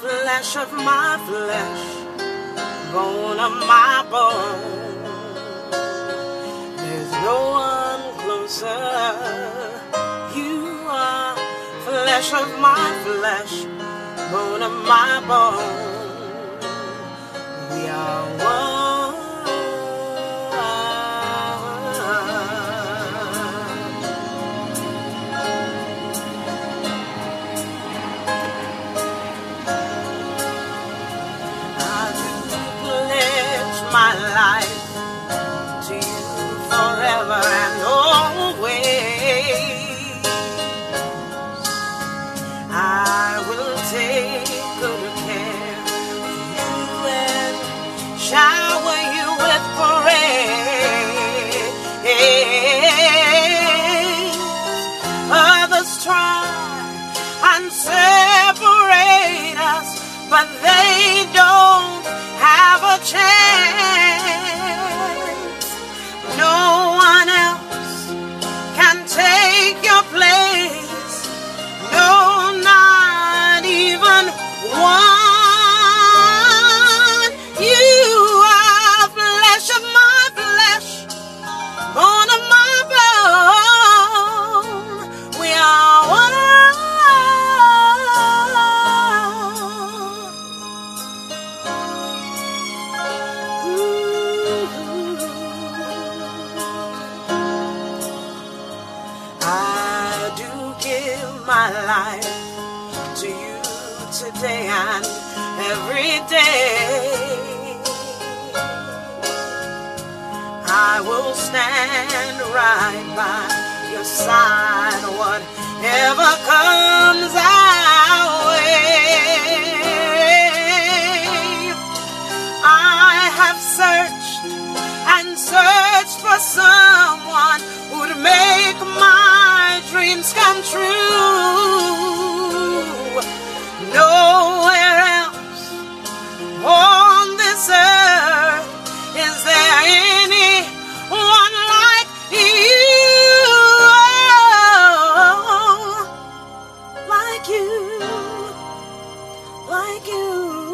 flesh of my flesh, bone of my bone. There's no one closer. You are flesh of my flesh, bone of my bone. We are one. my life to you today and every day. I will stand right by your side, whatever comes our way. I have searched and searched for someone who'd make my dreams come true. Nowhere else on this earth is there anyone like you, like you, like you.